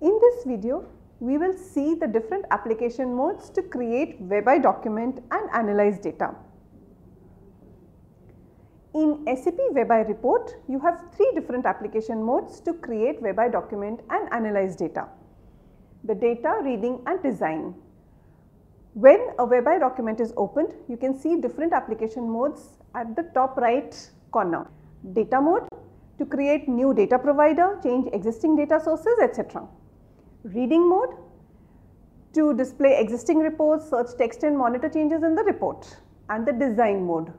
In this video, we will see the different application modes to create WebI document and analyze data. In SAP WebI report, you have three different application modes to create WebI document and analyze data. The data, reading and design. When a WebI document is opened, you can see different application modes at the top right corner. Data mode to create new data provider, change existing data sources, etc. Reading mode to display existing reports, search text and monitor changes in the report. And the design mode.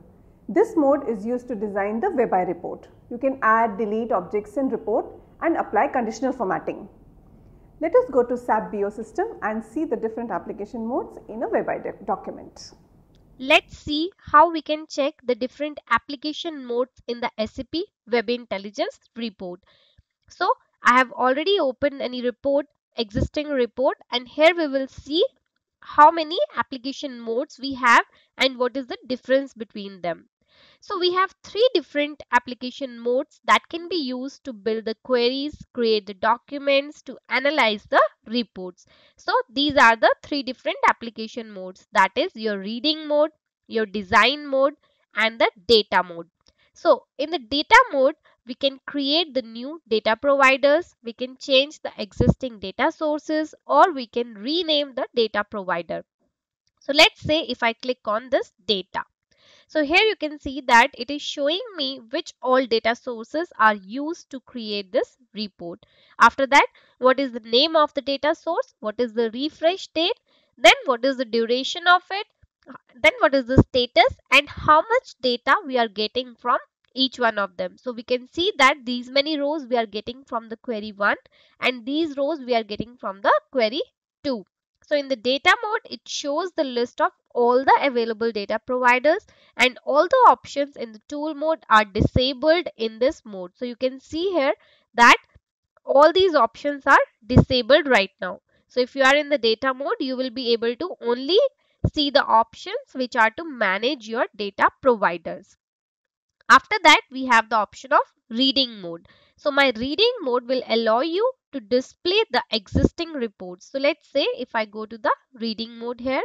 This mode is used to design the WebI report. You can add, delete objects in report and apply conditional formatting. Let us go to SAP BO system and see the different application modes in a WebI document. Let's see how we can check the different application modes in the SAP Web Intelligence report. So I have already opened any report, existing report and here we will see how many application modes we have and what is the difference between them. So we have three different application modes that can be used to build the queries, create the documents, to analyze the reports. So these are the three different application modes that is your reading mode, your design mode and the data mode. So in the data mode, we can create the new data providers, we can change the existing data sources or we can rename the data provider. So let's say if I click on this data. So here you can see that it is showing me which all data sources are used to create this report. After that, what is the name of the data source? What is the refresh date? Then what is the duration of it? Then what is the status and how much data we are getting from each one of them. So we can see that these many rows we are getting from the query 1 and these rows we are getting from the query 2. So in the data mode, it shows the list of all the available data providers and all the options in the tool mode are disabled in this mode. So you can see here that all these options are disabled right now. So if you are in the data mode, you will be able to only see the options which are to manage your data providers. After that, we have the option of reading mode. So my reading mode will allow you to display the existing reports. So let's say if I go to the reading mode here,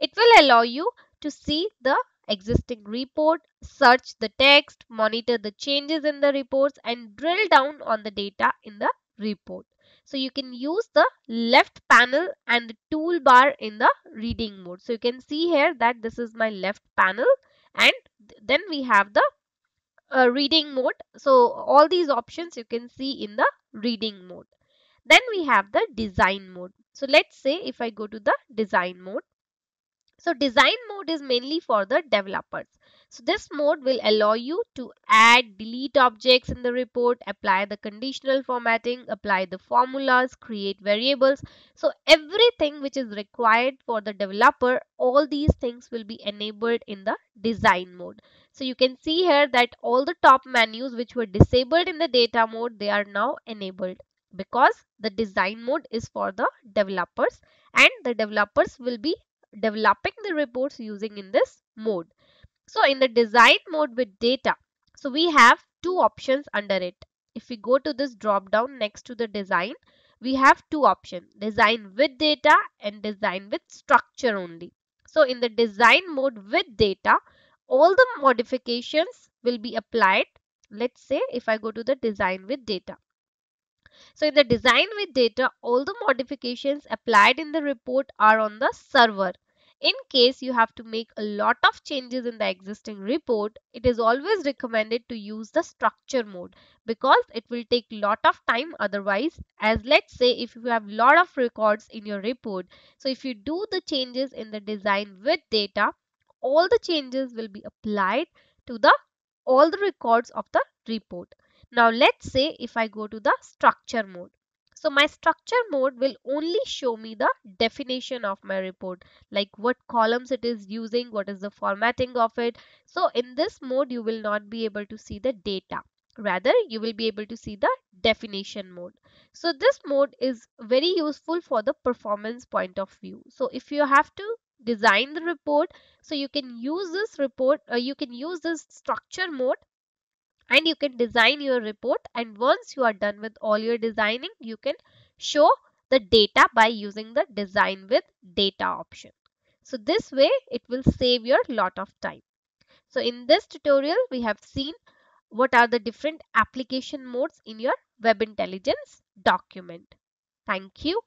it will allow you to see the existing report, search the text, monitor the changes in the reports and drill down on the data in the report. So you can use the left panel and the toolbar in the reading mode. So you can see here that this is my left panel and then we have the uh, reading mode. So all these options you can see in the reading mode. Then we have the design mode. So let's say if I go to the design mode. So design mode is mainly for the developers. So this mode will allow you to add, delete objects in the report, apply the conditional formatting, apply the formulas, create variables. So everything which is required for the developer, all these things will be enabled in the design mode. So you can see here that all the top menus which were disabled in the data mode, they are now enabled because the design mode is for the developers and the developers will be developing the reports using in this mode. So in the design mode with data, so we have two options under it. If we go to this drop down next to the design, we have two options, design with data and design with structure only. So in the design mode with data, all the modifications will be applied. Let's say if I go to the design with data. So in the design with data, all the modifications applied in the report are on the server. In case you have to make a lot of changes in the existing report, it is always recommended to use the structure mode because it will take lot of time otherwise as let's say if you have lot of records in your report. So if you do the changes in the design with data, all the changes will be applied to the all the records of the report. Now let's say if I go to the structure mode. So my structure mode will only show me the definition of my report, like what columns it is using, what is the formatting of it. So in this mode, you will not be able to see the data. Rather, you will be able to see the definition mode. So this mode is very useful for the performance point of view. So if you have to design the report, so you can use this report, uh, you can use this structure mode and you can design your report and once you are done with all your designing you can show the data by using the design with data option. So this way it will save your lot of time. So in this tutorial we have seen what are the different application modes in your web intelligence document. Thank you.